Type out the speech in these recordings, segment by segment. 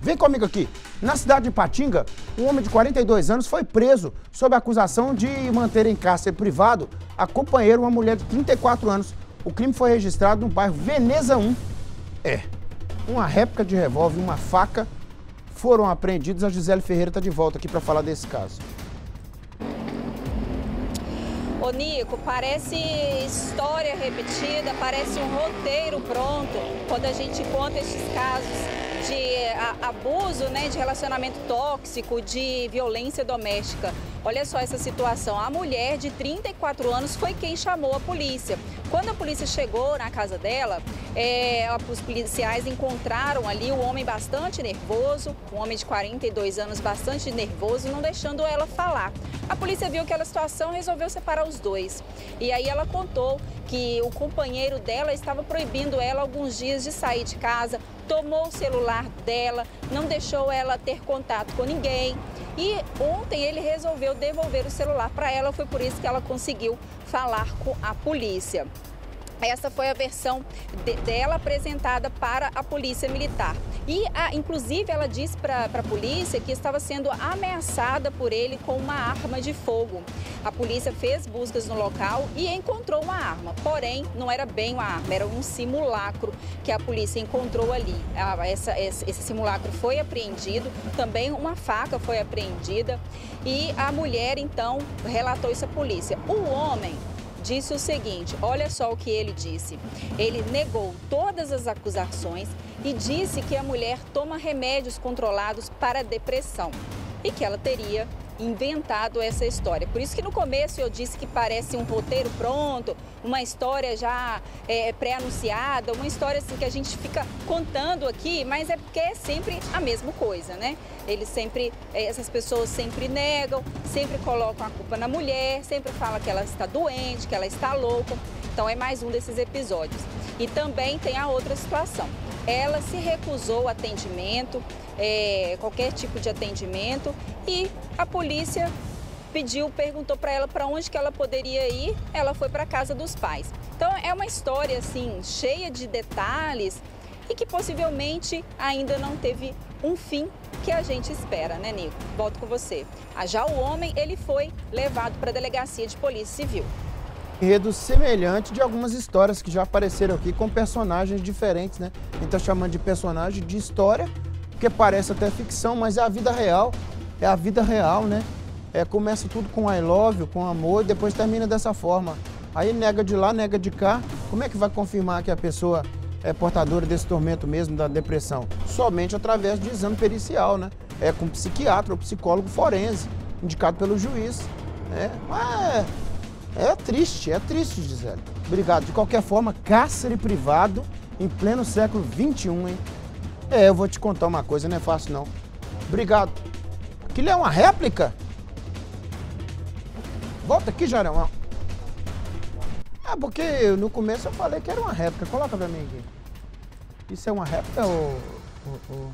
Vem comigo aqui. Na cidade de Patinga, um homem de 42 anos foi preso sob acusação de manter em cárcere privado a companheira, uma mulher de 34 anos. O crime foi registrado no bairro Veneza 1. É, uma réplica de revólver e uma faca foram apreendidos. A Gisele Ferreira está de volta aqui para falar desse caso. Ô Nico, parece história repetida, parece um roteiro pronto quando a gente conta esses casos abuso, né, de relacionamento tóxico, de violência doméstica. Olha só essa situação. A mulher de 34 anos foi quem chamou a polícia. Quando a polícia chegou na casa dela, é, os policiais encontraram ali o homem bastante nervoso, um homem de 42 anos bastante nervoso, não deixando ela falar. A polícia viu aquela situação e resolveu separar os dois. E aí ela contou que o companheiro dela estava proibindo ela alguns dias de sair de casa, tomou o celular dela, não deixou ela ter contato com ninguém. E ontem ele resolveu devolver o celular para ela, foi por isso que ela conseguiu falar com a polícia. Essa foi a versão de, dela apresentada para a polícia militar. E, a, inclusive, ela disse para a polícia que estava sendo ameaçada por ele com uma arma de fogo. A polícia fez buscas no local e encontrou uma arma, porém, não era bem uma arma, era um simulacro que a polícia encontrou ali. Essa, esse simulacro foi apreendido, também uma faca foi apreendida e a mulher, então, relatou isso à polícia. O homem disse o seguinte: olha só o que ele disse. Ele negou todas as acusações e disse que a mulher toma remédios controlados para depressão e que ela teria inventado essa história. Por isso que no começo eu disse que parece um roteiro pronto, uma história já é, pré-anunciada, uma história assim que a gente fica contando aqui, mas é porque é sempre a mesma coisa, né? Eles sempre, é, essas pessoas sempre negam, sempre colocam a culpa na mulher, sempre falam que ela está doente, que ela está louca. Então é mais um desses episódios. E também tem a outra situação. Ela se recusou ao atendimento, é, qualquer tipo de atendimento e a polícia pediu, perguntou para ela para onde que ela poderia ir, ela foi para a casa dos pais. Então é uma história assim cheia de detalhes e que possivelmente ainda não teve um fim que a gente espera, né, Nico? Volto com você. Ah, já o homem, ele foi levado para a delegacia de polícia civil. Enredo semelhante de algumas histórias que já apareceram aqui com personagens diferentes, né? A gente está chamando de personagem de história porque parece até ficção, mas é a vida real, é a vida real, né? É, começa tudo com I love com amor, e depois termina dessa forma. Aí nega de lá, nega de cá, como é que vai confirmar que a pessoa é portadora desse tormento mesmo, da depressão? Somente através de exame pericial, né? É com psiquiatra ou psicólogo forense, indicado pelo juiz. Né? Mas é triste, é triste, Gisele. Obrigado. De qualquer forma, cárcere privado em pleno século XXI, hein? É, eu vou te contar uma coisa, não é fácil não. Obrigado. Aquilo é uma réplica? Volta aqui, Jarão. Ah, porque no começo eu falei que era uma réplica. Coloca pra mim aqui. Isso é uma réplica ou... ou, ou...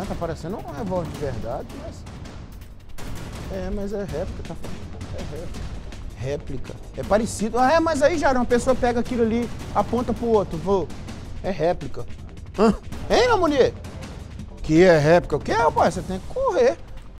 É, tá parecendo um revólver de verdade, mas... É, mas é réplica, tá É réplica. Réplica. É parecido. Ah, é, mas aí, Jarão, a pessoa pega aquilo ali, aponta pro outro. Vou... É réplica. Hã? Hein, Lamonier? Que é réplica? O que é, rapaz? Você tem que correr.